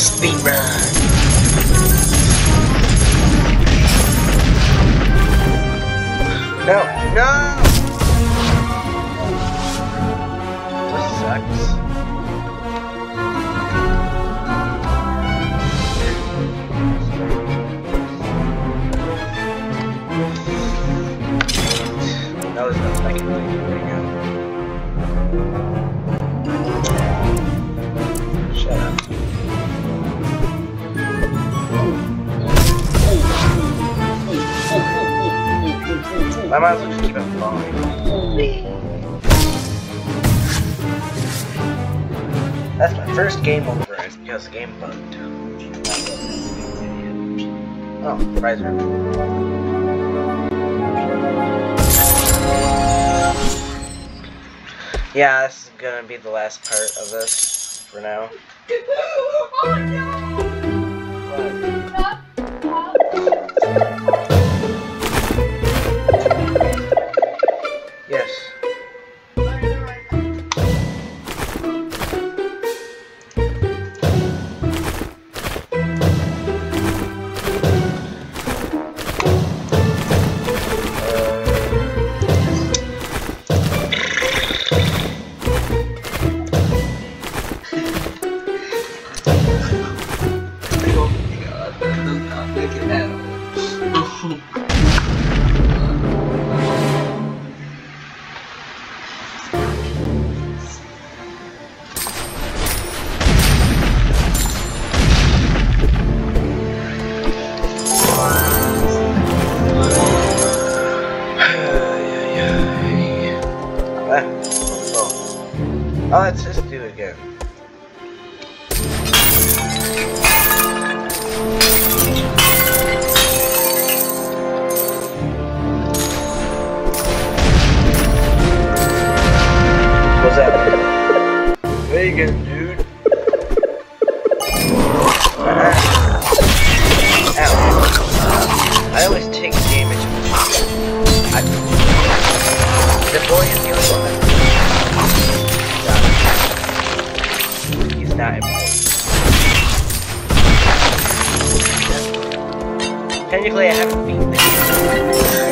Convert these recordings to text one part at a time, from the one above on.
Speed run. No, no! This sucks. That was the might as well just keep it flowing. That's my first game over. It's because the game bugged. Oh, riser. Yeah, this is gonna be the last part of this for now. the boy is the only one He's not important. Technically, I haven't beaten.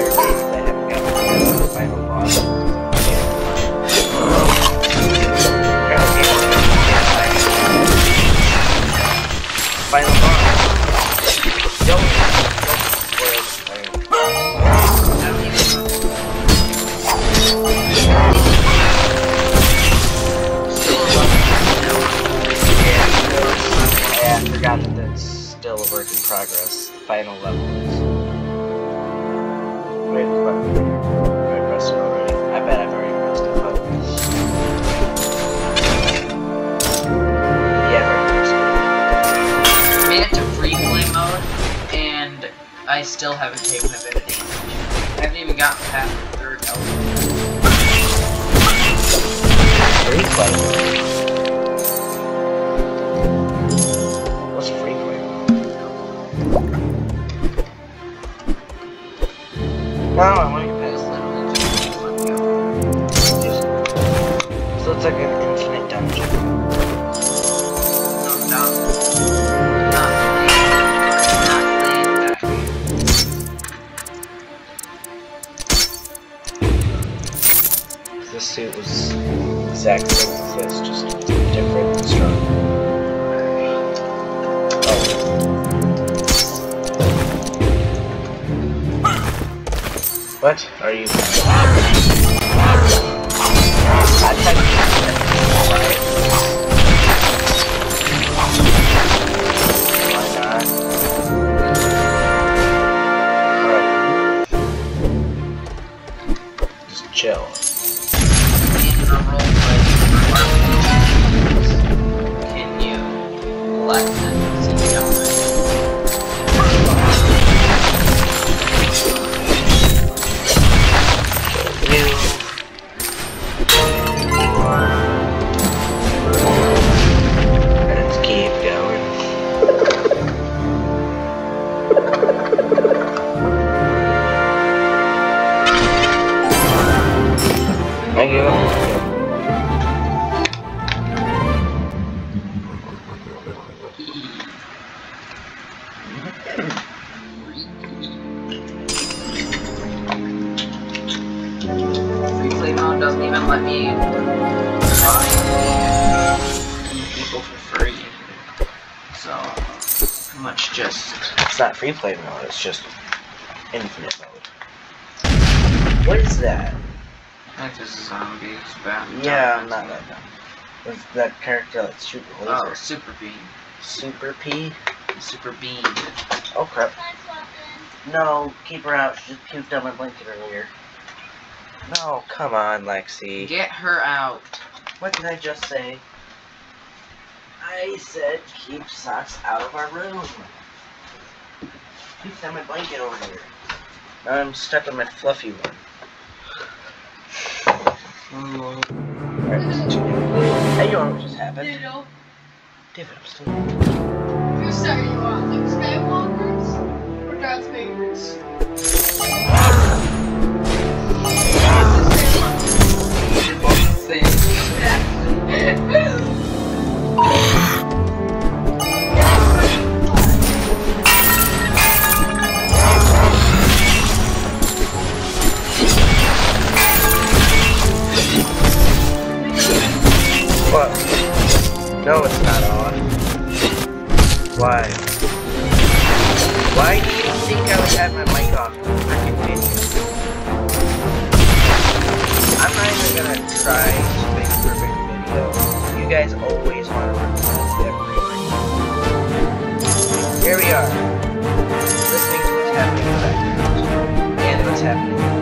That's still a work in progress. The final level is. Wait, what? I pressed it already. I bet I've already pressed it, but. Yeah, pressed it. made it to free play mode, and I still haven't taken a bit of damage. I haven't even gotten past the third element. Free play. An infinite dungeon. This suit was exactly the like this, just different and stronger. Oh. What are you? chill. Can you doesn't even let me buy people for free. So, pretty much just. It's not free play mode, it's just infinite mode. What is that? That's think this is zombies. Bad. Yeah, I'm not that dumb. What's that character that's shooting Oh, super beam. Super P? Super beam. Oh crap. No, keep her out. She just puked on my blanket earlier. No, come on, Lexi. Get her out. What did I just say? I said keep socks out of our room. Puked on my blanket over here. Now I'm stuck on my fluffy one. Alright, listen to me. Hey, you know what just happened? Ditto. David, I'm still. Side are you on? No, it's not on. Why? Why do you think I would have my mic off video? I'm not even gonna try to make a perfect video. You guys always want to record everything. Here we are, listening to what's happening in the background. And what's happening.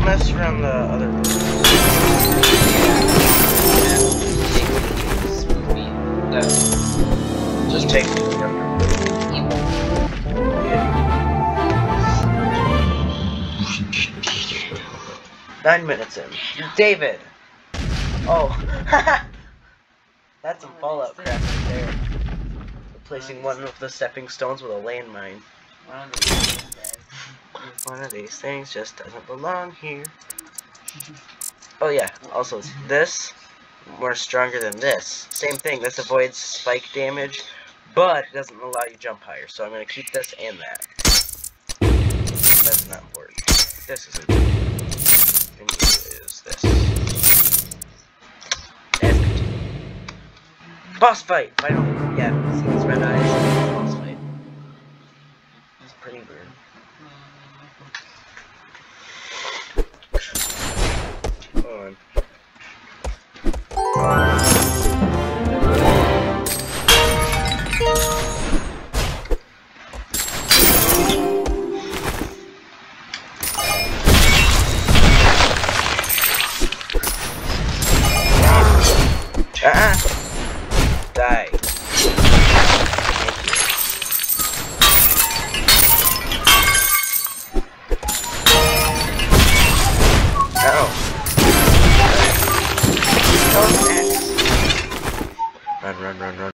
Well, that's from the other room. Just take it. Nine minutes in. David! Oh. That's some fallout crap right there. Replacing one of the stepping stones with a landmine. One of these things just doesn't belong here. Oh yeah, also this, more stronger than this. Same thing, this avoids spike damage, but doesn't allow you jump higher. So I'm going to keep this and that. That's not important. This is important. And is this. Boss fight! Why don't, yeah, see these red eyes? Ah!